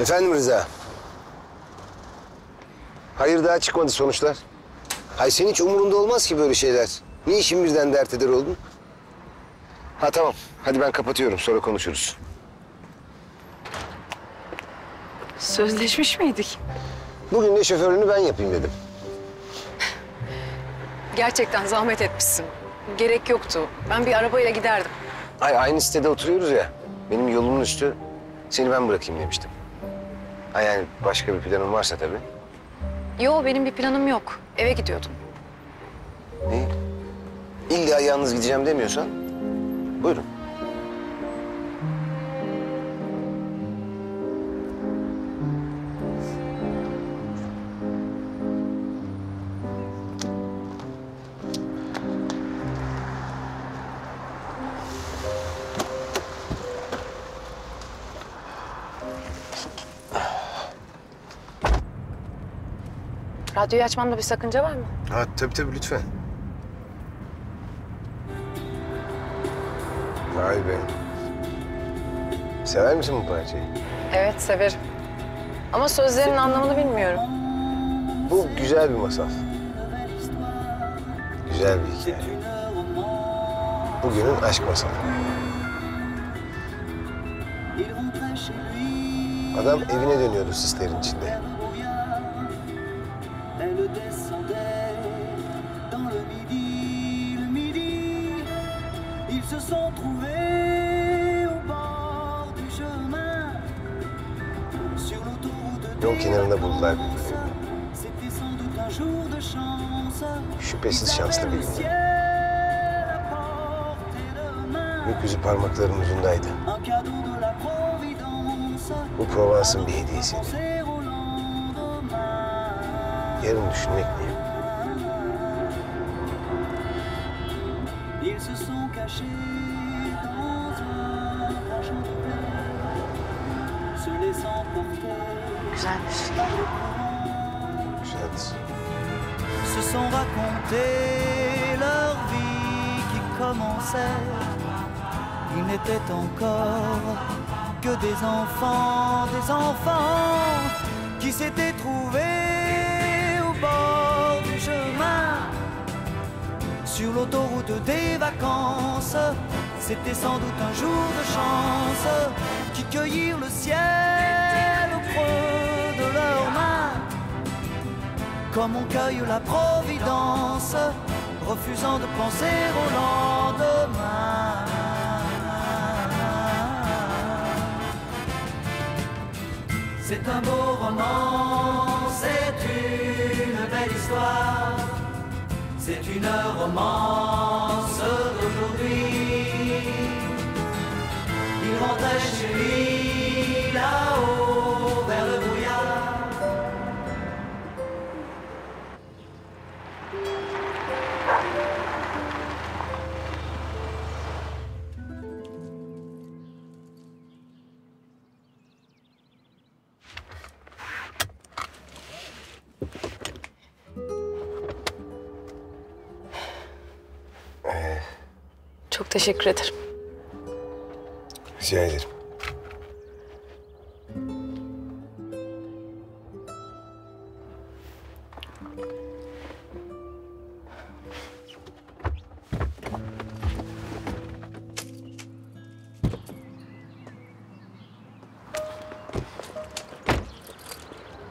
Efendim Rıza. Hayır daha çıkmadı sonuçlar. Hay senin hiç umurunda olmaz ki böyle şeyler. Niye işin birden dert eder oldun? Ha tamam. Hadi ben kapatıyorum. Sonra konuşuruz. Sözleşmiş miydik? Bugün de şoförünü ben yapayım dedim. Gerçekten zahmet etmişsin. Gerek yoktu. Ben bir arabayla giderdim. Ay aynı sitede oturuyoruz ya. Benim yolumun üstü. Seni ben bırakayım demiştim. Ha yani başka bir planın varsa tabii. Yo benim bir planım yok. Eve gidiyordum. İyi. İlla yalnız gideceğim demiyorsan buyurun. Radyoyu açmamda bir sakınca var mı? Ha tabii tabii lütfen. Vay be. Sever misin bu parçayı? Evet severim. Ama sözlerinin anlamını bilmiyorum. Bu güzel bir masal. Güzel bir hikaye. Bugünün aşk masalı. Adam evine dönüyordu sislerin içinde. Se sont trouvés au bord du chemin. Sur l'autoroute Yol kenarında buldular birbirini. C'était sans doute un jour de chance. Şüphesiz şanslı bir gün. Gökyüzü parmaklarının ucundaydı. Bu Provence'ın bir lendemain. Yarın düşünmek niye? Ils se sont plaie, se sont raconté leur vie qui commençait. Ils n'étaient encore que des enfants, des enfants qui s'étaient trouvés Sur l'autoroute des vacances, c'était sans doute un jour de chance qui cueillirent le ciel au creux de leurs mains. Comme on cueille la providence, refusant de penser au lendemain. C'est un beau roman, c'est une belle histoire, c'est une romance d'aujourd'hui. Il rentrait chez lui là-haut vers le brouillard. Çok teşekkür ederim. Rica ederim.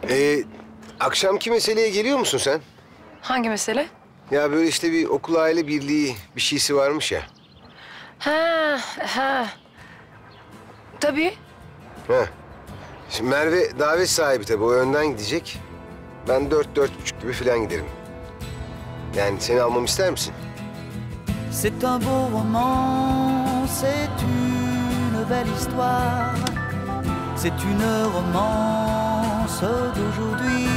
Ee, akşamki meseleye geliyor musun sen? Hangi mesele? Ya böyle işte bir okul aile birliği bir şeysi varmış ya. Ha, ha. Tabii. Ha. Şimdi Merve davet sahibi tabii. O önden gidecek. Ben dört, dört buçuk gibi falan giderim. Yani seni almamı ister misin? C'est un beau roman, c'est une belle histoire, c'est une romance d'aujourd'hui.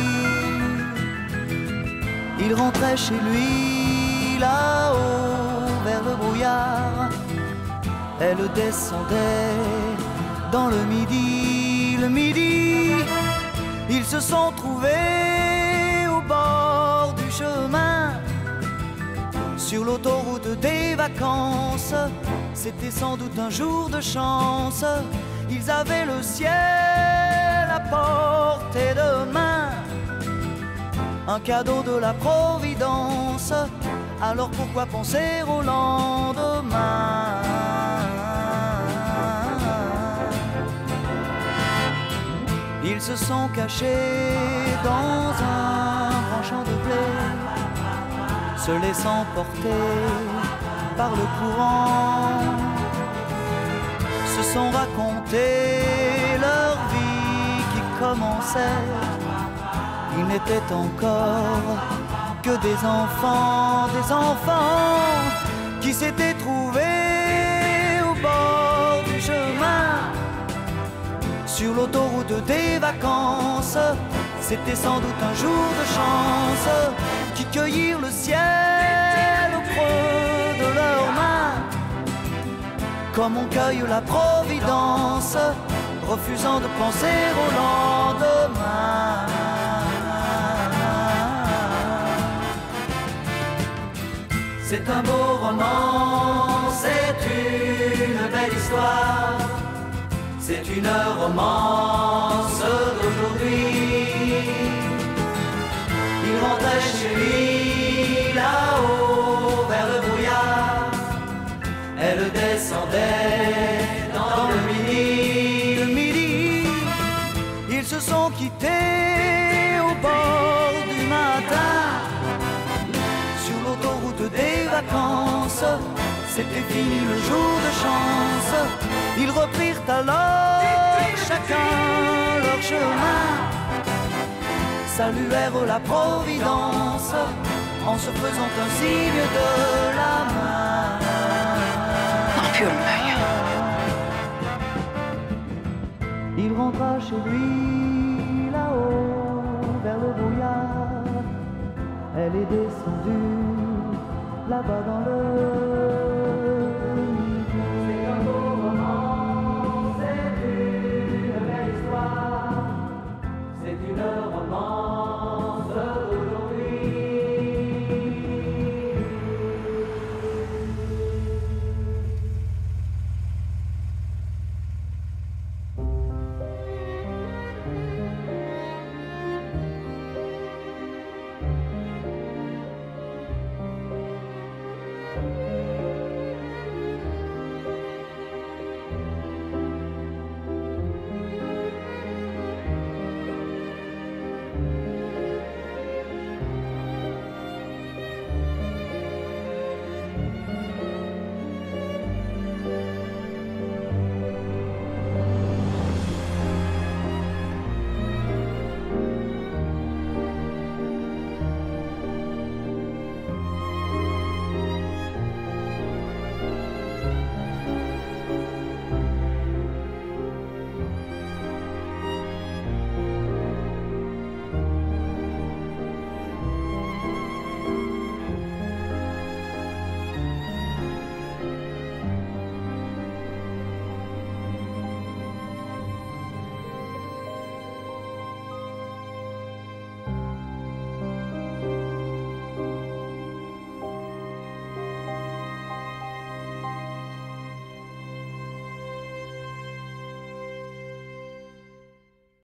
Il rentrait chez lui là-haut vers le brouillard, elle descendait dans le midi, le midi. Ils se sont trouvés au bord du chemin, sur l'autoroute des vacances. C'était sans doute un jour de chance. Ils avaient le ciel à portée de main, un cadeau de la Providence. Alors pourquoi penser au lendemain? Ils se sont cachés dans un grand champ de blé, se laissant porter par le courant, se sont racontés leur vie qui commençait. Ils n'étaient encore que des enfants, des enfants qui s'étaient trouvés sur l'autoroute des vacances. C'était sans doute un jour de chance qui cueillirent le ciel au creux de leurs mains, comme on cueille la providence, refusant de penser au lendemain. C'est un beau une romance d'aujourd'hui. Il rentrait chez lui là-haut vers le brouillard. Elle descendait dans le midi. Le midi, ils se sont quittés au bord du matin. Sur l'autoroute des vacances, c'était fini le jour de chance. Ils reprirent alors chacun leur chemin, saluèrent la Providence en se faisant un signe de la main. Il rentra chez lui là-haut vers le brouillard. Elle est descendue là-bas dans le